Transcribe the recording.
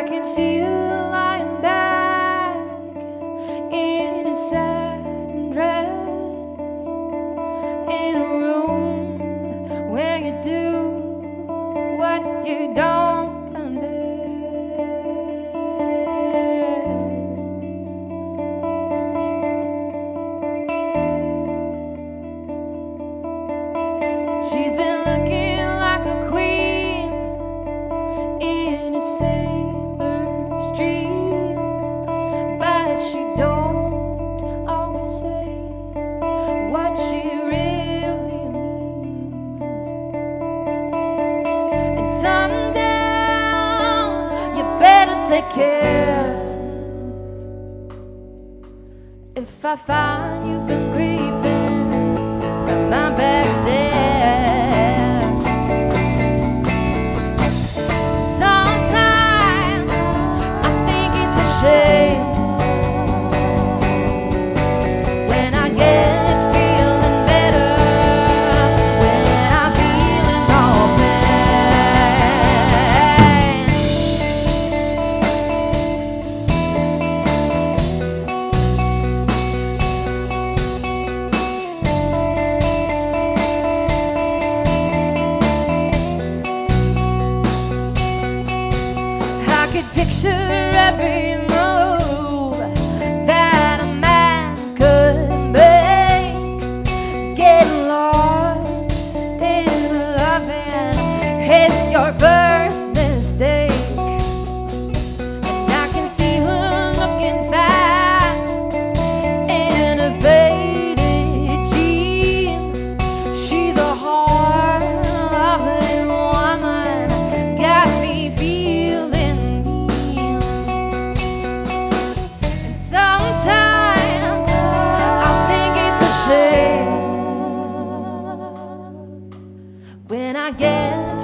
I can see you lying back in a satin dress in a room where you do what you don't confess. She's been she don't always say what she really means. And sundown, you better take care. If I find you've been creeping could picture every move that a man could make. Get lost in loving is your first when I get